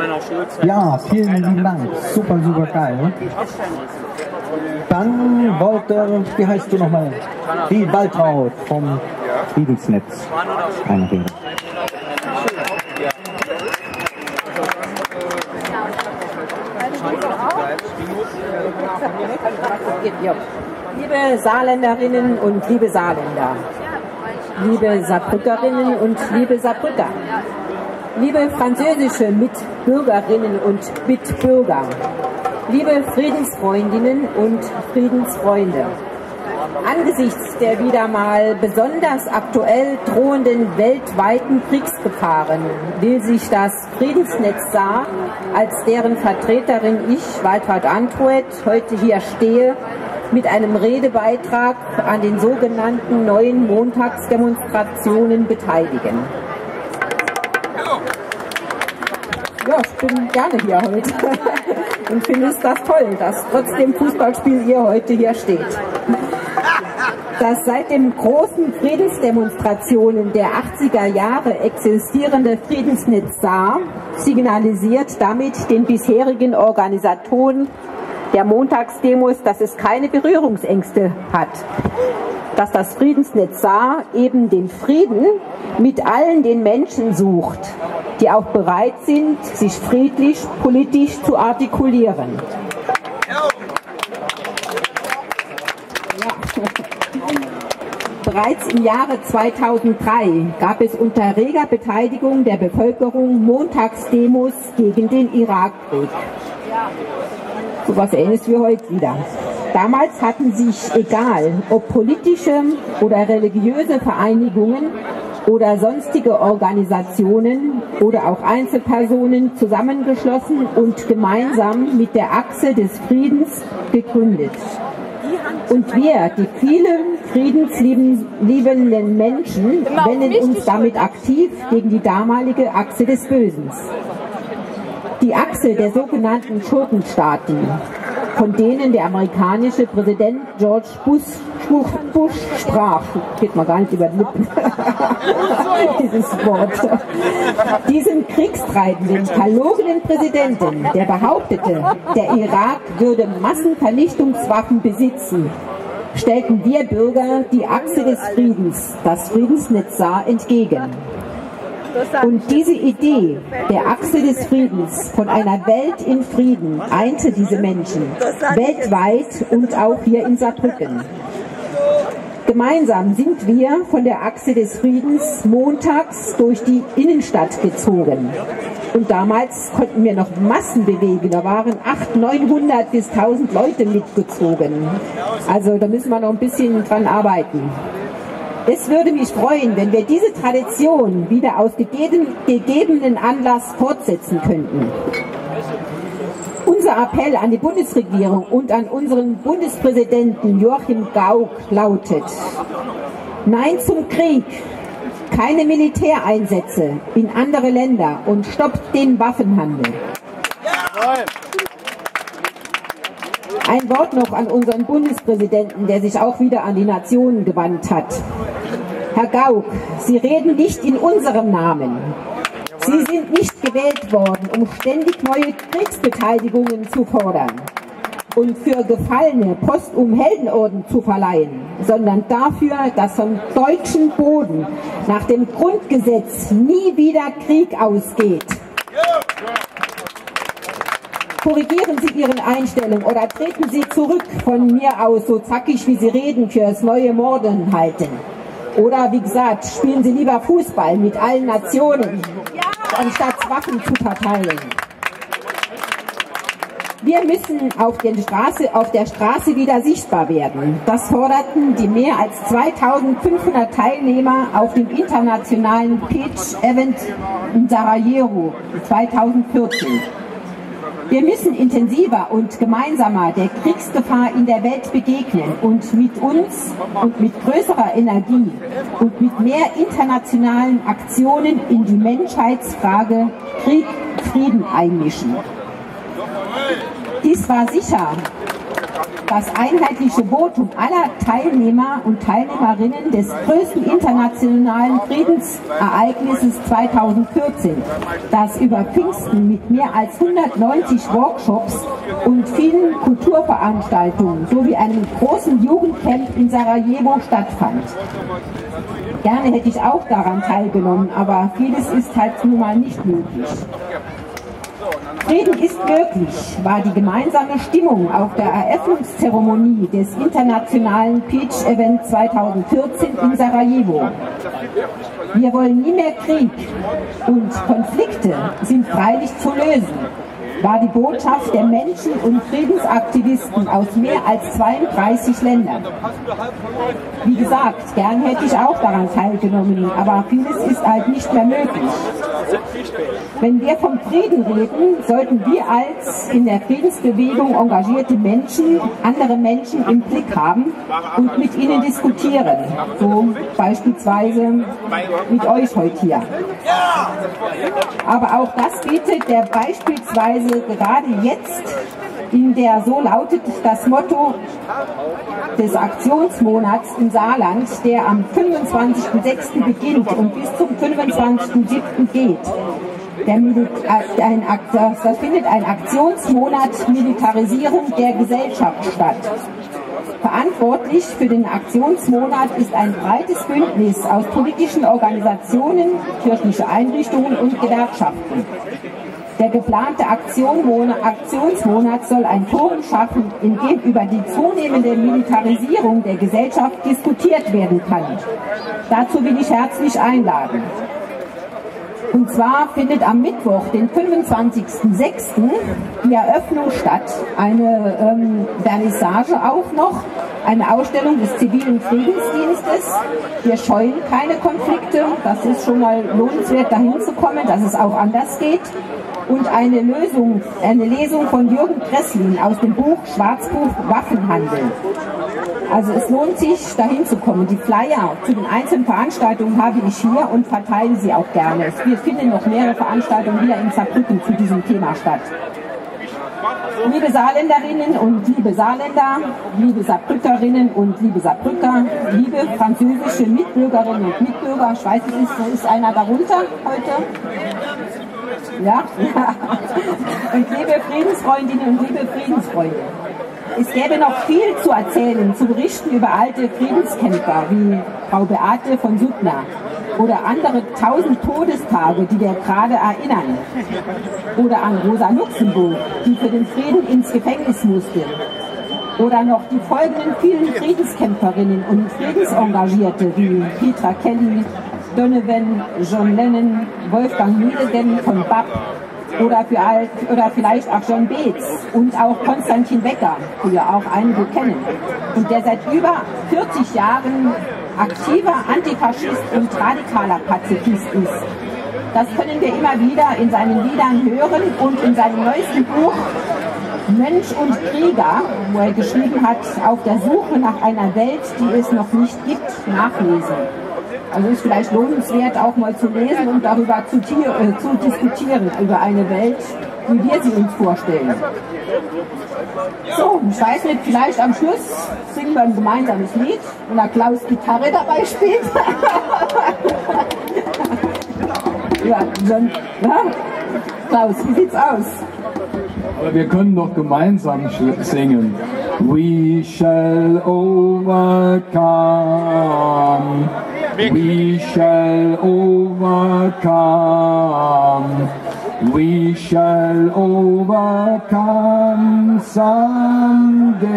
meiner Schulzeit. Ja, vielen lieben Dank. Super, super geil. Dann wollte, wie heißt du nochmal? Die Waltraud vom Friedensnetz. Eine Rede. Liebe Saarländerinnen und liebe Saarländer, liebe Saarbrückerinnen und liebe Saarbrücker, liebe französische Mitbürgerinnen und Mitbürger, liebe Friedensfreundinnen und Friedensfreunde, Angesichts der wieder mal besonders aktuell drohenden weltweiten Kriegsgefahren will sich das Friedensnetz Saar, als deren Vertreterin ich, Waltraud Antruet, heute hier stehe, mit einem Redebeitrag an den sogenannten neuen Montagsdemonstrationen beteiligen. Bin gerne hier heute und finde es das toll, dass trotz dem Fußballspiel ihr heute hier steht. Das seit den großen Friedensdemonstrationen der 80er Jahre existierende Friedensnetz Saar signalisiert damit den bisherigen Organisatoren der Montagsdemos, dass es keine Berührungsängste hat. Dass das Friedensnetz Saar eben den Frieden mit allen den Menschen sucht, die auch bereit sind, sich friedlich politisch zu artikulieren. Bereits im Jahre 2003 gab es unter reger Beteiligung der Bevölkerung Montagsdemos gegen den Irakkrieg. So was ähnliches wie heute wieder. Damals hatten sich, egal ob politische oder religiöse Vereinigungen oder sonstige Organisationen oder auch Einzelpersonen zusammengeschlossen und gemeinsam mit der Achse des Friedens gegründet. Und wir, die vielen friedensliebenden Menschen, wenden uns damit aktiv gegen die damalige Achse des Bösen. Die Achse der sogenannten Schurkenstaaten, von denen der amerikanische Präsident George Bush, Bush sprach. Geht mal gar nicht über die Lippen. Dieses Wort. Diesen kriegstreibenden, verlogenen Präsidenten, der behauptete, der Irak würde Massenvernichtungswaffen besitzen, stellten wir Bürger die Achse des Friedens, das Friedensnetz Saar, entgegen. Und diese Idee der Achse des Friedens von einer Welt in Frieden einte diese Menschen weltweit und auch hier in Saarbrücken. Gemeinsam sind wir von der Achse des Friedens montags durch die Innenstadt gezogen. Und damals konnten wir noch Massen bewegen. Da waren 800, 900 bis 1000 Leute mitgezogen. Also da müssen wir noch ein bisschen dran arbeiten. Es würde mich freuen, wenn wir diese Tradition wieder aus gegebenen Anlass fortsetzen könnten. Unser Appell an die Bundesregierung und an unseren Bundespräsidenten Joachim Gauck lautet, Nein zum Krieg, keine Militäreinsätze in andere Länder und stoppt den Waffenhandel. Ein Wort noch an unseren Bundespräsidenten, der sich auch wieder an die Nationen gewandt hat. Herr Gauck, Sie reden nicht in unserem Namen. Sie sind nicht gewählt worden, um ständig neue Kriegsbeteiligungen zu fordern und für Gefallene postum Heldenorden zu verleihen, sondern dafür, dass vom deutschen Boden nach dem Grundgesetz nie wieder Krieg ausgeht. Korrigieren Sie Ihre Einstellung oder treten Sie zurück von mir aus, so zackig wie Sie reden, fürs neue Morden halten. Oder wie gesagt, spielen Sie lieber Fußball mit allen Nationen, anstatt Waffen zu verteilen. Wir müssen auf, Straße, auf, der Straße wieder sichtbar werden. Das forderten die mehr als 2500 Teilnehmer auf dem internationalen Pitch Event in Sarajevo 2014. Wir müssen intensiver und gemeinsamer der Kriegsgefahr in der Welt begegnen und mit uns und mit größerer Energie und mit mehr internationalen Aktionen in die Menschheitsfrage Krieg, Frieden einmischen. Dies war sicher das einheitliche Votum aller Teilnehmer und Teilnehmerinnen des größten internationalen Friedensereignisses 2014, das über Pfingsten mit mehr als 190 Workshops und vielen Kulturveranstaltungen sowie einem großen Jugendcamp in Sarajevo stattfand. Gerne hätte ich auch daran teilgenommen, aber vieles ist halt nun mal nicht möglich. Frieden ist möglich, war die gemeinsame Stimmung auf der Eröffnungszeremonie des internationalen Peach Event 2014 in Sarajevo. Wir wollen nie mehr Krieg und Konflikte sind freilich zu lösen war die Botschaft der Menschen- und Friedensaktivisten aus mehr als 32 Ländern. Wie gesagt, gern hätte ich auch daran teilgenommen, aber vieles ist halt nicht mehr möglich. Wenn wir vom Frieden reden, sollten wir als in der Friedensbewegung engagierte Menschen andere Menschen im Blick haben und mit ihnen diskutieren. So beispielsweise mit euch heute hier. Aber auch das bietet der beispielsweise gerade jetzt in der, so lautet das Motto des Aktionsmonats im Saarland, der am 25.06. beginnt und bis zum 25.07. geht. Der äh, ein, das findet ein Aktionsmonat Militarisierung der Gesellschaft statt. Verantwortlich für den Aktionsmonat ist ein breites Bündnis aus politischen Organisationen, kirchliche Einrichtungen und Gewerkschaften. Der geplante Aktionsmonat soll ein Forum schaffen, in dem über die zunehmende Militarisierung der Gesellschaft diskutiert werden kann. Dazu will ich herzlich einladen. Und zwar findet am Mittwoch, den 25.06., die Eröffnung statt. Eine ähm, Vernissage auch noch, eine Ausstellung des zivilen Friedensdienstes. Wir scheuen keine Konflikte. Das ist schon mal lohnenswert, dahin zu kommen, dass es auch anders geht und eine Lösung, eine Lesung von Jürgen Kresslin aus dem Buch Schwarzbuch Waffenhandel. Also es lohnt sich, dahin zu kommen. Die Flyer zu den einzelnen Veranstaltungen habe ich hier und verteile sie auch gerne. Wir finden noch mehrere Veranstaltungen hier in Saarbrücken zu diesem Thema statt. Liebe Saarländerinnen und liebe Saarländer, liebe Saarbrückerinnen und liebe Saarbrücker, liebe französische Mitbürgerinnen und Mitbürger, ich weiß nicht, ist einer darunter heute? Ja? Und liebe Friedensfreundinnen und liebe Friedensfreunde, es gäbe noch viel zu erzählen, zu berichten über alte Friedenskämpfer wie Frau Beate von Suttner oder andere tausend Todestage, die wir gerade erinnern. Oder an Rosa Luxemburg, die für den Frieden ins Gefängnis musste. Oder noch die folgenden vielen Friedenskämpferinnen und Friedensengagierte wie Petra Kelly, Donovan, John Lennon, Wolfgang Nielegen von BAP oder, für, oder vielleicht auch John Beetz und auch Konstantin Becker, die wir auch einige kennen. Und der seit über 40 Jahren aktiver Antifaschist und radikaler Pazifist ist. Das können wir immer wieder in seinen Liedern hören und in seinem neuesten Buch Mensch und Krieger, wo er geschrieben hat, auf der Suche nach einer Welt, die es noch nicht gibt, nachlesen. Also ist vielleicht lohnenswert, auch mal zu lesen und darüber zu, äh, zu diskutieren, über eine Welt, wie wir sie uns vorstellen. So, ich weiß nicht, vielleicht am Schluss singen wir ein gemeinsames Lied und da Klaus Gitarre dabei spielt. ja, dann, ja, Klaus, wie sieht's aus? Aber wir können doch gemeinsam singen. We shall overcome. We shall overcome. We shall overcome someday.